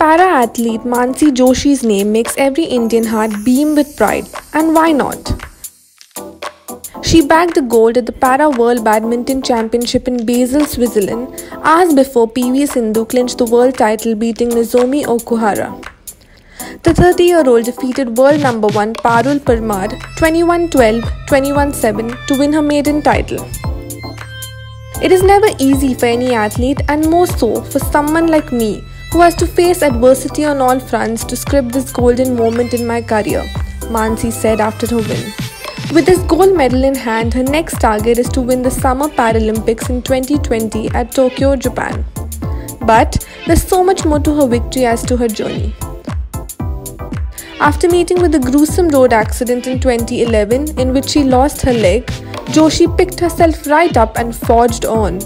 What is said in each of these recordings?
Para athlete Manasi Joshi's name makes every Indian heart beam with pride, and why not? She bagged the gold at the Para World Badminton Championship in Basel, Switzerland, hours before PV Sindhu clinched the world title beating Nozomi Okuhara. The 30 year old defeated world number 1 Parul Parmar 21 12 21 7 to win her maiden title. It is never easy for any athlete, and more so for someone like me who has to face adversity on all fronts to script this golden moment in my career, Manasi said after her win. With this gold medal in hand, her next target is to win the Summer Paralympics in 2020 at Tokyo, Japan. But there's so much more to her victory as to her journey. After meeting with a gruesome road accident in 2011 in which she lost her leg, Joshi picked herself right up and forged on.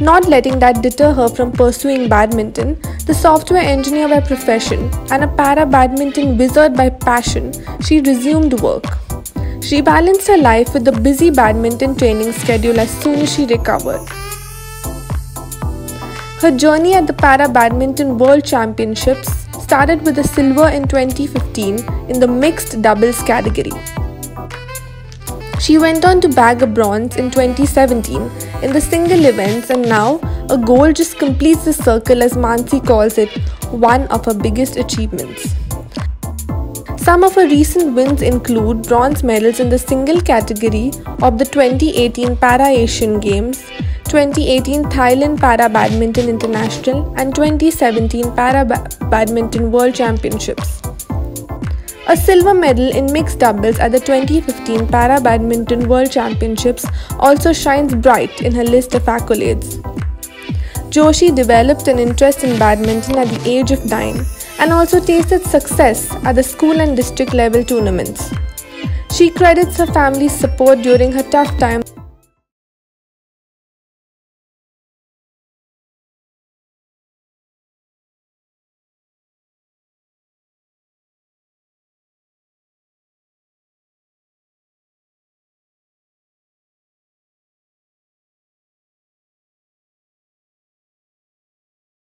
Not letting that deter her from pursuing badminton, the software engineer by profession and a para badminton wizard by passion, she resumed work. She balanced her life with a busy badminton training schedule as soon as she recovered. Her journey at the Para Badminton World Championships started with a silver in 2015 in the mixed doubles category. She went on to bag a bronze in 2017 in the single events and now a gold just completes the circle as Manasi calls it one of her biggest achievements. Some of her recent wins include bronze medals in the single category of the 2018 Para Asian Games, 2018 Thailand Para Badminton International, and 2017 Para ba- Badminton World Championships. A silver medal in mixed doubles at the 2015 Para Badminton World Championships also shines bright in her list of accolades. Joshi developed an interest in badminton at the age of 9 and also tasted success at the school and district level tournaments. She credits her family's support during her tough time